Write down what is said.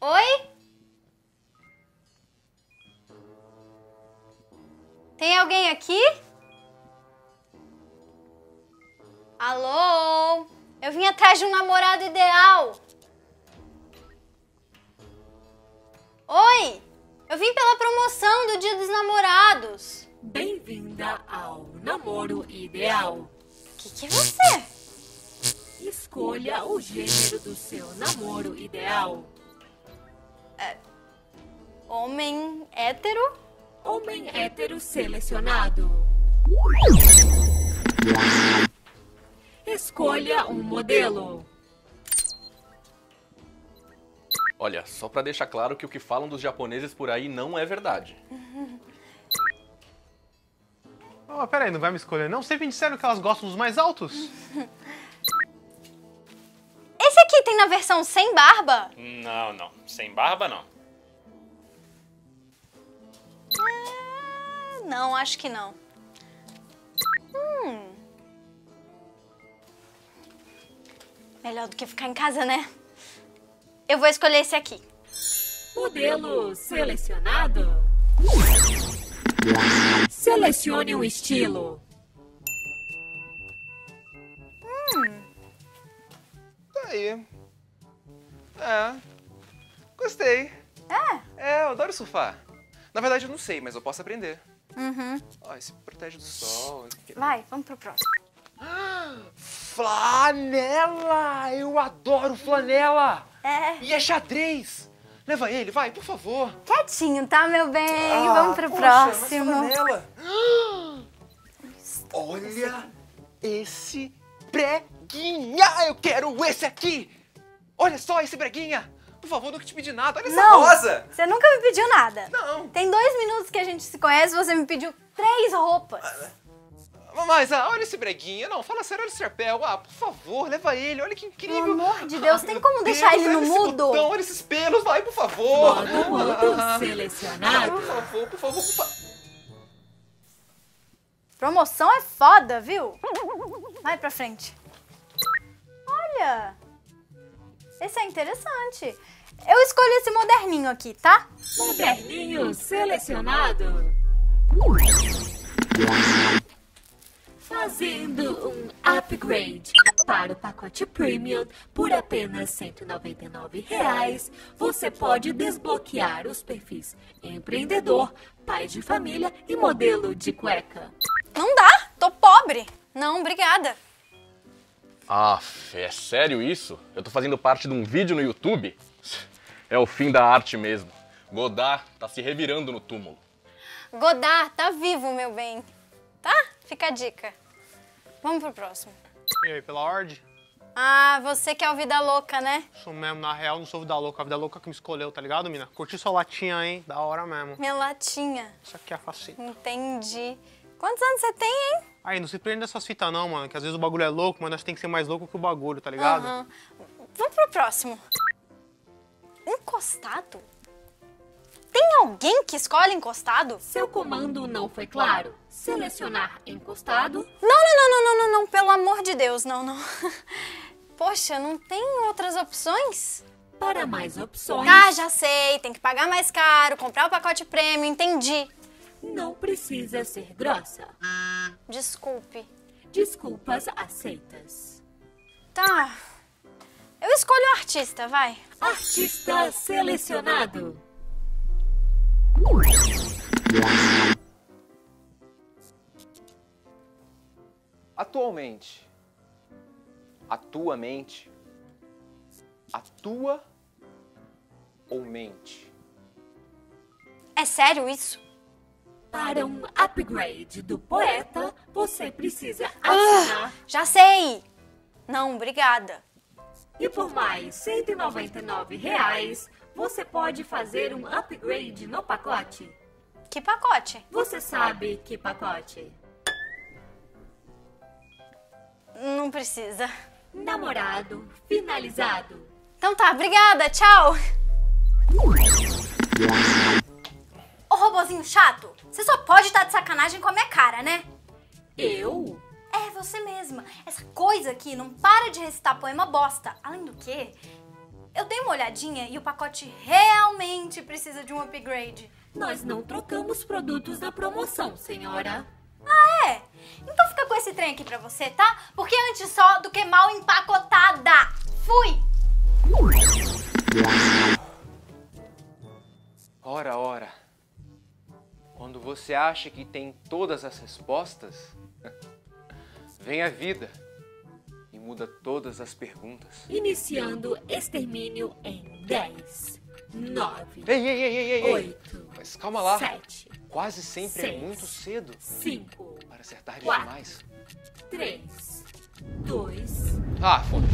Oi? Tem alguém aqui? Alô? Eu vim atrás de um namorado ideal. Oi? Eu vim pela promoção do Dia dos Namorados. Bem-vinda ao namoro ideal. O que, que é você? Escolha o gênero do seu namoro ideal. Homem hétero? Homem hétero selecionado. Escolha um modelo. Olha, só pra deixar claro que o que falam dos japoneses por aí não é verdade. Oh, pera aí, não vai me escolher não? Sempre disseram que elas gostam dos mais altos? versão sem barba? Não, não. Sem barba, não. Ah, não, acho que não. Hum. Melhor do que ficar em casa, né? Eu vou escolher esse aqui. Modelo selecionado. Selecione um estilo. Tá aí. É. Gostei. É? É, eu adoro surfar. Na verdade, eu não sei, mas eu posso aprender. Uhum. Ó, se protege do sol. Vai, vamos pro próximo. Flanela! Eu adoro flanela! É. E é xadrez! Leva ele, vai, por favor. Quietinho, tá, meu bem? Ah, vamos pro poxa, próximo. mas flanela. Olha esse breguinha! Eu quero esse aqui! Olha só esse breguinha! Por favor, nunca te pedi nada. Olha essa rosa! você nunca me pediu nada. Não. Tem dois minutos que a gente se conhece, você me pediu três roupas. Mas, ah, olha esse breguinha. Não, fala sério, olha esse chapéu. Ah, por favor, leva ele. Olha que incrível. Pelo amor de Deus, Ah, tem como deixar Deus, ele no mudo? botão, olha esses pelos, vai, por favor. Modo mudo Ah, selecionado. Por favor, por favor, por favor. Promoção é foda, viu? Vai pra frente. Olha! Esse é interessante. Eu escolhi esse moderninho aqui, tá? Moderninho selecionado. Fazendo um upgrade para o pacote Premium por apenas 199 reais, você pode desbloquear os perfis empreendedor, pai de família e modelo de cueca. Não dá, tô pobre. Não, obrigada. Ah, é sério isso? Eu tô fazendo parte de um vídeo no YouTube? É o fim da arte mesmo. Godard tá se revirando no túmulo. Godard, tá vivo, meu bem. Tá? Fica a dica. Vamos pro próximo. E aí, pela ordem? Ah, você que é o vida louca, né? Sou mesmo, na real, não sou vida louca. A vida louca que me escolheu, tá ligado, mina? Curti sua latinha, hein? Da hora mesmo. Minha latinha. Isso aqui é a faceta. Entendi. Quantos anos você tem, hein? Aí, não se prende nessas fitas não, mano. Que às vezes o bagulho é louco, mas nós tem que ser mais louco que o bagulho, tá ligado? Aham. Vamos pro próximo. Encostado? Tem alguém que escolhe encostado? Seu comando não foi claro? Selecionar encostado? Não, não, não, não, não, não, não, pelo amor de Deus, não, não. Poxa, não tem outras opções? Para mais opções, Ah, já sei, tem que pagar mais caro, comprar o pacote prêmio, entendi. não precisa ser grossa. Desculpe. Desculpas aceitas. Tá. Eu escolho o artista, vai. Artista selecionado. Atualmente. Atua mente. Atua ou mente? É sério isso? Para um upgrade do poeta, você precisa assinar. Já sei. Não, obrigada. E por mais 199 reais, você pode fazer um upgrade no pacote. Que pacote? Você sabe que pacote? Não precisa. Namorado finalizado. Então tá, obrigada, tchau. Ô robozinho chato, você só pode estar de sacanagem com a minha cara, né? Eu? É, você mesma. Essa coisa aqui não para de recitar poema bosta. Além do que, eu dei uma olhadinha e o pacote realmente precisa de um upgrade. Nós não trocamos produtos na promoção, senhora. Ah, é? Então fica com esse trem aqui pra você, tá? Porque antes só do que mal empacotada. Fui! Ora, ora. Você acha que tem todas as respostas, vem a vida e muda todas as perguntas. Iniciando extermínio em 10, 9, Ei, ei, ei, ei, ei, ei. 8, Mas calma lá. 7, Quase sempre é Seis. muito cedo 5, para acertar Quatro. demais. 3, 2, Ah, foda